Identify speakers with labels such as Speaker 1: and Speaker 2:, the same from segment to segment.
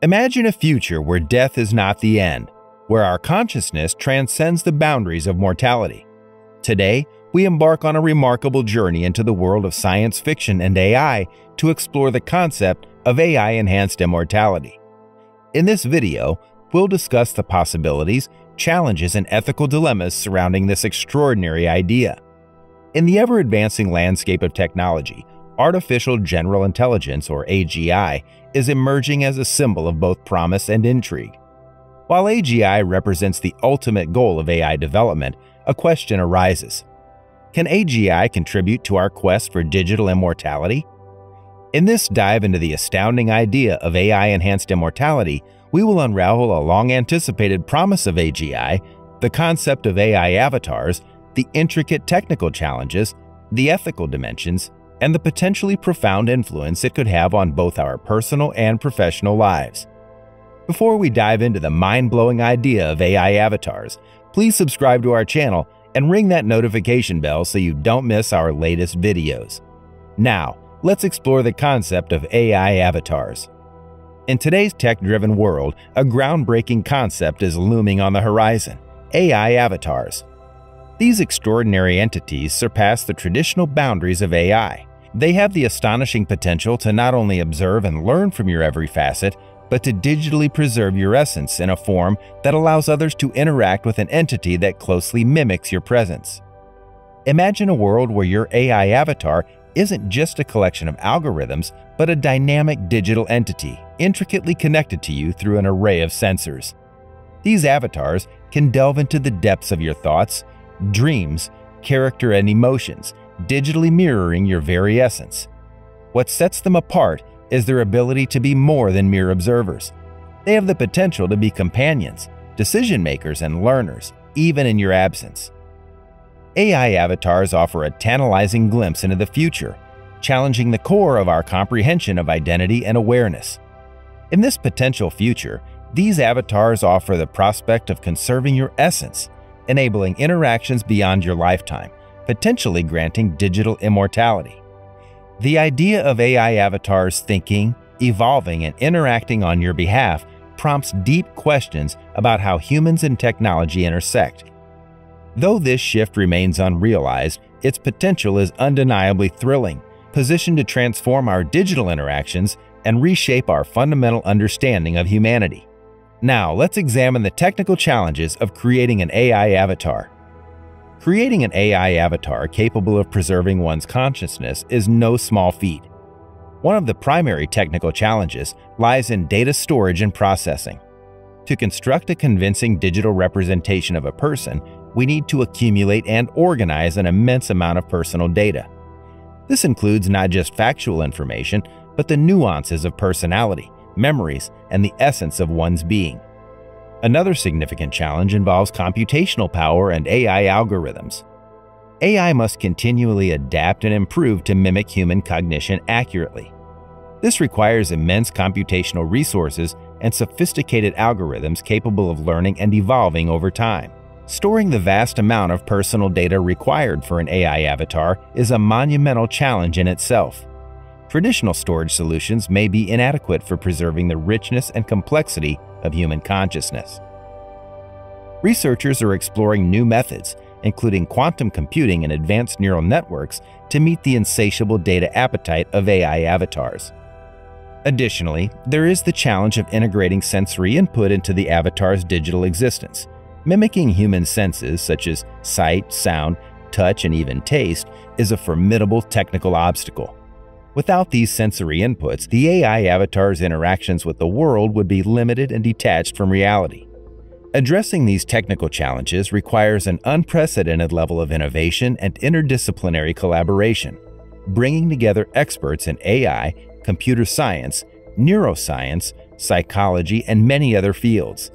Speaker 1: Imagine a future where death is not the end, where our consciousness transcends the boundaries of mortality. Today, we embark on a remarkable journey into the world of science fiction and AI to explore the concept of AI enhanced immortality. In this video, we'll discuss the possibilities, challenges, and ethical dilemmas surrounding this extraordinary idea. In the ever advancing landscape of technology, artificial general intelligence, or AGI, is emerging as a symbol of both promise and intrigue. While AGI represents the ultimate goal of AI development, a question arises. Can AGI contribute to our quest for digital immortality? In this dive into the astounding idea of AI enhanced immortality, we will unravel a long anticipated promise of AGI, the concept of AI avatars, the intricate technical challenges, the ethical dimensions, and the potentially profound influence it could have on both our personal and professional lives. Before we dive into the mind blowing idea of AI avatars, please subscribe to our channel and ring that notification bell so you don't miss our latest videos. Now, let's explore the concept of AI avatars. In today's tech driven world, a groundbreaking concept is looming on the horizon AI avatars. These extraordinary entities surpass the traditional boundaries of AI. They have the astonishing potential to not only observe and learn from your every facet, but to digitally preserve your essence in a form that allows others to interact with an entity that closely mimics your presence. Imagine a world where your AI avatar isn't just a collection of algorithms, but a dynamic digital entity intricately connected to you through an array of sensors. These avatars can delve into the depths of your thoughts, dreams, character, and emotions, digitally mirroring your very essence. What sets them apart is their ability to be more than mere observers. They have the potential to be companions, decision makers, and learners, even in your absence. AI avatars offer a tantalizing glimpse into the future, challenging the core of our comprehension of identity and awareness. In this potential future, these avatars offer the prospect of conserving your essence, enabling interactions beyond your lifetime, potentially granting digital immortality. The idea of AI avatars thinking, evolving, and interacting on your behalf prompts deep questions about how humans and technology intersect. Though this shift remains unrealized, its potential is undeniably thrilling, positioned to transform our digital interactions and reshape our fundamental understanding of humanity. Now, let's examine the technical challenges of creating an AI avatar. Creating an AI avatar capable of preserving one's consciousness is no small feat. One of the primary technical challenges lies in data storage and processing. To construct a convincing digital representation of a person, we need to accumulate and organize an immense amount of personal data. This includes not just factual information, but the nuances of personality, memories, and the essence of one's being. Another significant challenge involves computational power and AI algorithms. AI must continually adapt and improve to mimic human cognition accurately. This requires immense computational resources and sophisticated algorithms capable of learning and evolving over time. Storing the vast amount of personal data required for an AI avatar is a monumental challenge in itself. Traditional storage solutions may be inadequate for preserving the richness and complexity of human consciousness. Researchers are exploring new methods, including quantum computing and advanced neural networks, to meet the insatiable data appetite of AI avatars. Additionally, there is the challenge of integrating sensory input into the avatar's digital existence. Mimicking human senses such as sight, sound, touch, and even taste is a formidable technical obstacle. Without these sensory inputs, the AI avatar's interactions with the world would be limited and detached from reality. Addressing these technical challenges requires an unprecedented level of innovation and interdisciplinary collaboration, bringing together experts in AI, computer science, neuroscience, psychology, and many other fields.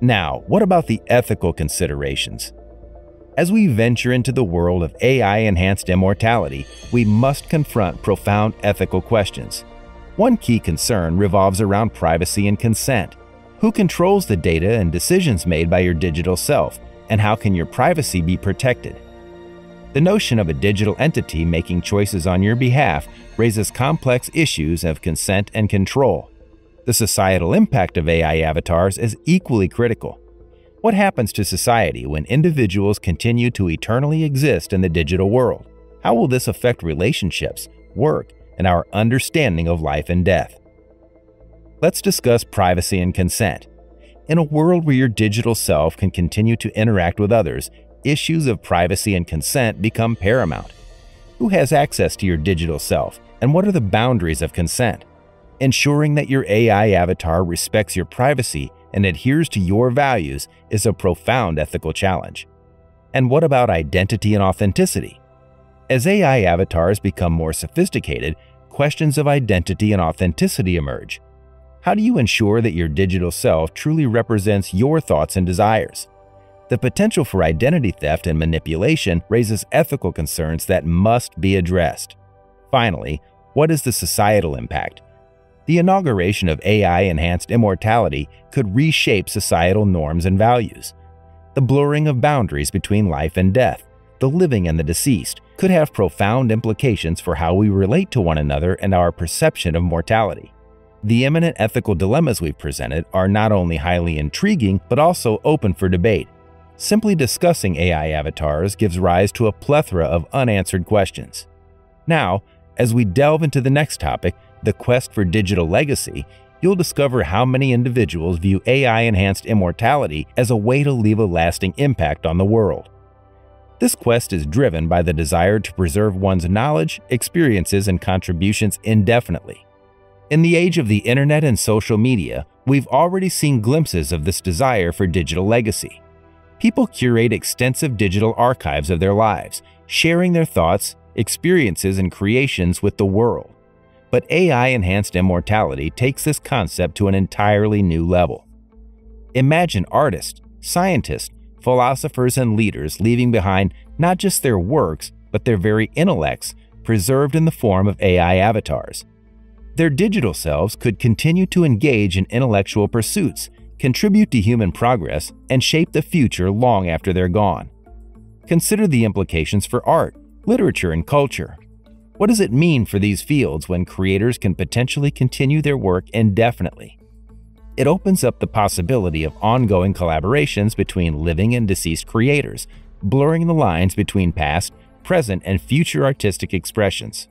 Speaker 1: Now, what about the ethical considerations? As we venture into the world of AI enhanced immortality, we must confront profound ethical questions. One key concern revolves around privacy and consent. Who controls the data and decisions made by your digital self, and how can your privacy be protected? The notion of a digital entity making choices on your behalf raises complex issues of consent and control. The societal impact of AI avatars is equally critical. What happens to society when individuals continue to eternally exist in the digital world? How will this affect relationships, work, and our understanding of life and death? Let's discuss privacy and consent. In a world where your digital self can continue to interact with others, issues of privacy and consent become paramount. Who has access to your digital self, and what are the boundaries of consent? Ensuring that your AI avatar respects your privacy and adheres to your values is a profound ethical challenge. And what about identity and authenticity? As AI avatars become more sophisticated, questions of identity and authenticity emerge. How do you ensure that your digital self truly represents your thoughts and desires? The potential for identity theft and manipulation raises ethical concerns that must be addressed. Finally, what is the societal impact? The inauguration of AI enhanced immortality could reshape societal norms and values. The blurring of boundaries between life and death, the living and the deceased, could have profound implications for how we relate to one another and our perception of mortality. The imminent ethical dilemmas we've presented are not only highly intriguing, but also open for debate. Simply discussing AI avatars gives rise to a plethora of unanswered questions. Now, as we delve into the next topic, the Quest for Digital Legacy, you'll discover how many individuals view AI enhanced immortality as a way to leave a lasting impact on the world. This quest is driven by the desire to preserve one's knowledge, experiences, and contributions indefinitely. In the age of the internet and social media, we've already seen glimpses of this desire for digital legacy. People curate extensive digital archives of their lives, sharing their thoughts, experiences, and creations with the world. But AI enhanced immortality takes this concept to an entirely new level. Imagine artists, scientists, philosophers, and leaders leaving behind not just their works, but their very intellects preserved in the form of AI avatars. Their digital selves could continue to engage in intellectual pursuits, contribute to human progress, and shape the future long after they're gone. Consider the implications for art, literature, and culture. What does it mean for these fields when creators can potentially continue their work indefinitely? It opens up the possibility of ongoing collaborations between living and deceased creators, blurring the lines between past, present, and future artistic expressions.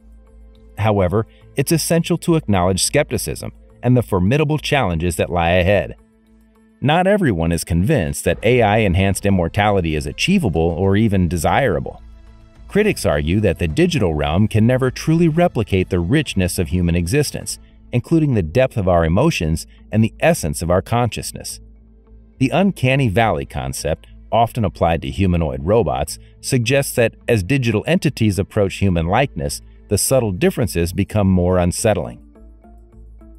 Speaker 1: However, it's essential to acknowledge skepticism and the formidable challenges that lie ahead. Not everyone is convinced that AI enhanced immortality is achievable or even desirable. Critics argue that the digital realm can never truly replicate the richness of human existence, including the depth of our emotions and the essence of our consciousness. The uncanny valley concept, often applied to humanoid robots, suggests that as digital entities approach human likeness, the subtle differences become more unsettling.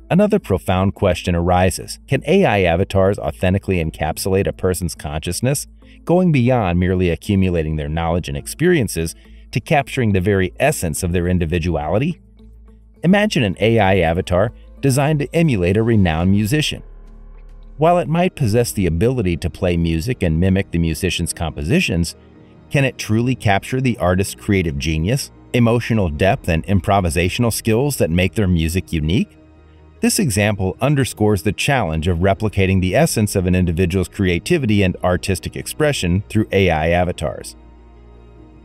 Speaker 1: Another profound question arises Can AI avatars authentically encapsulate a person's consciousness? Going beyond merely accumulating their knowledge and experiences to capturing the very essence of their individuality? Imagine an AI avatar designed to emulate a renowned musician. While it might possess the ability to play music and mimic the musician's compositions, can it truly capture the artist's creative genius, emotional depth, and improvisational skills that make their music unique? This example underscores the challenge of replicating the essence of an individual's creativity and artistic expression through AI avatars.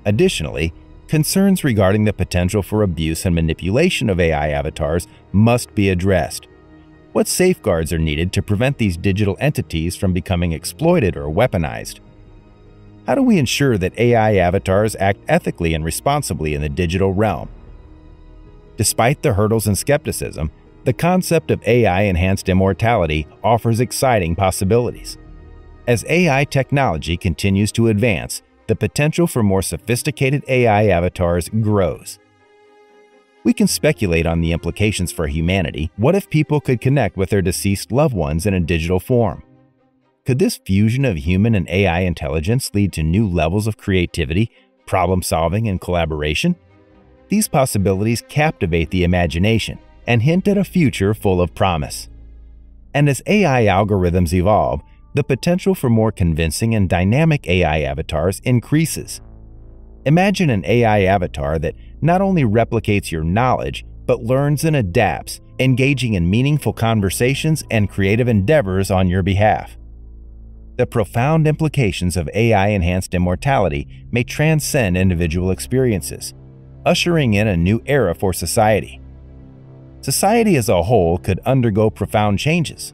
Speaker 1: Additionally, concerns regarding the potential for abuse and manipulation of AI avatars must be addressed. What safeguards are needed to prevent these digital entities from becoming exploited or weaponized? How do we ensure that AI avatars act ethically and responsibly in the digital realm? Despite the hurdles and skepticism, the concept of AI enhanced immortality offers exciting possibilities. As AI technology continues to advance, the potential for more sophisticated AI avatars grows. We can speculate on the implications for humanity. What if people could connect with their deceased loved ones in a digital form? Could this fusion of human and AI intelligence lead to new levels of creativity, problem solving, and collaboration? These possibilities captivate the imagination and hint at a future full of promise. And as AI algorithms evolve, the potential for more convincing and dynamic AI avatars increases. Imagine an AI avatar that not only replicates your knowledge, but learns and adapts, engaging in meaningful conversations and creative endeavors on your behalf. The profound implications of AI enhanced immortality may transcend individual experiences, ushering in a new era for society. Society as a whole could undergo profound changes.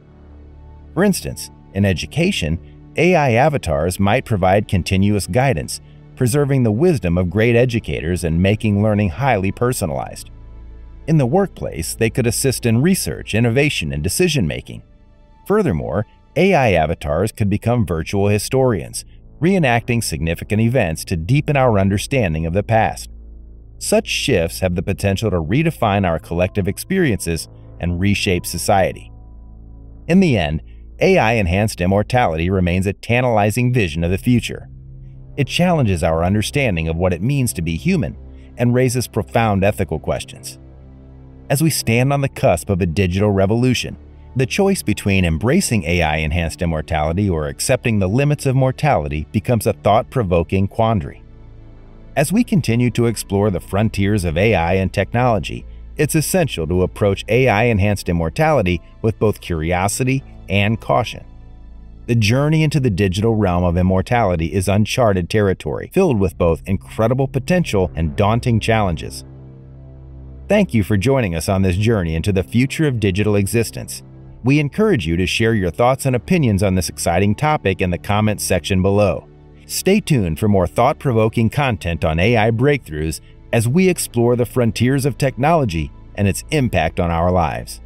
Speaker 1: For instance, in education, AI avatars might provide continuous guidance, preserving the wisdom of great educators and making learning highly personalized. In the workplace, they could assist in research, innovation, and decision making. Furthermore, AI avatars could become virtual historians, reenacting significant events to deepen our understanding of the past. Such shifts have the potential to redefine our collective experiences and reshape society. In the end, AI enhanced immortality remains a tantalizing vision of the future. It challenges our understanding of what it means to be human and raises profound ethical questions. As we stand on the cusp of a digital revolution, the choice between embracing AI enhanced immortality or accepting the limits of mortality becomes a thought provoking quandary. As we continue to explore the frontiers of AI and technology, it's essential to approach AI enhanced immortality with both curiosity and caution. The journey into the digital realm of immortality is uncharted territory, filled with both incredible potential and daunting challenges. Thank you for joining us on this journey into the future of digital existence. We encourage you to share your thoughts and opinions on this exciting topic in the comments section below. Stay tuned for more thought provoking content on AI breakthroughs as we explore the frontiers of technology and its impact on our lives.